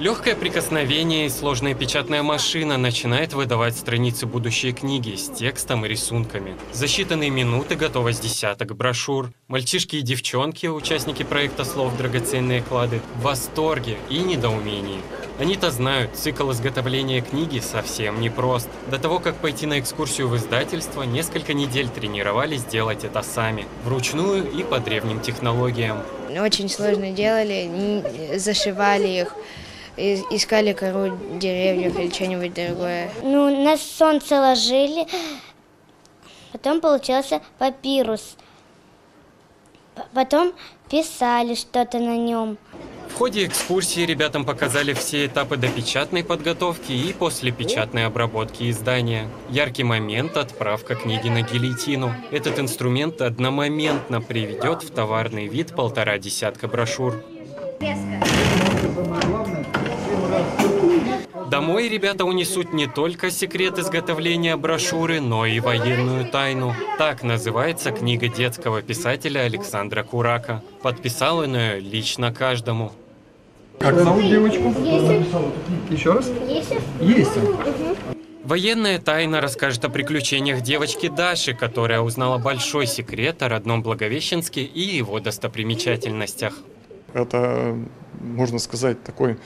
Легкое прикосновение и сложная печатная машина начинает выдавать страницы будущей книги с текстом и рисунками. За считанные минуты готово с десяток брошюр. Мальчишки и девчонки, участники проекта «Слов драгоценные клады», в восторге и недоумении. Они-то знают, цикл изготовления книги совсем непрост. До того, как пойти на экскурсию в издательство, несколько недель тренировались делать это сами, вручную и по древним технологиям. Очень сложно делали, зашивали их, искали кору деревьев или что-нибудь другое. Ну, на солнце ложили, потом получался папирус. Потом писали что-то на нем. В ходе экскурсии ребятам показали все этапы допечатной подготовки и послепечатной обработки издания. Яркий момент – отправка книги на гильотину. Этот инструмент одномоментно приведет в товарный вид полтора десятка брошюр. Домой ребята унесут не только секрет изготовления брошюры, но и военную тайну. Так называется книга детского писателя Александра Курака. Подписал он ее лично каждому. Как зовут девочку? Еще раз? Есть. Военная тайна расскажет о приключениях девочки Даши, которая узнала большой секрет о родном Благовещенске и его достопримечательностях. Это, можно сказать, такой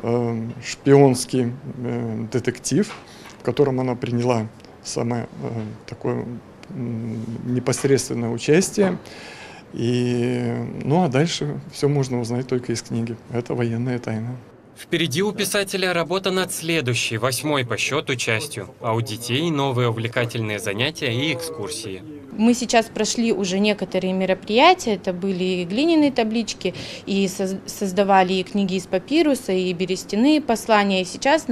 шпионский э, детектив, в котором она приняла самое э, такое непосредственное участие. И, ну а дальше все можно узнать только из книги. Это военная тайна. Впереди у писателя работа над следующей, восьмой по счету частью, а у детей новые увлекательные занятия и экскурсии. Мы сейчас прошли уже некоторые мероприятия, это были и глиняные таблички, и соз- создавали и книги из папируса, и берестяные послания. И сейчас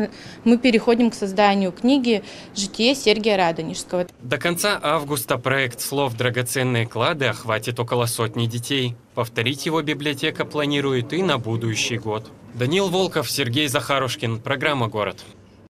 мы переходим к созданию книги «Житие Сергия Радонежского». До конца августа проект слов «Драгоценные клады» охватит около сотни детей. Повторить его библиотека планирует и на будущий год. Данил Волков, Сергей Захарушкин. Программа «Город».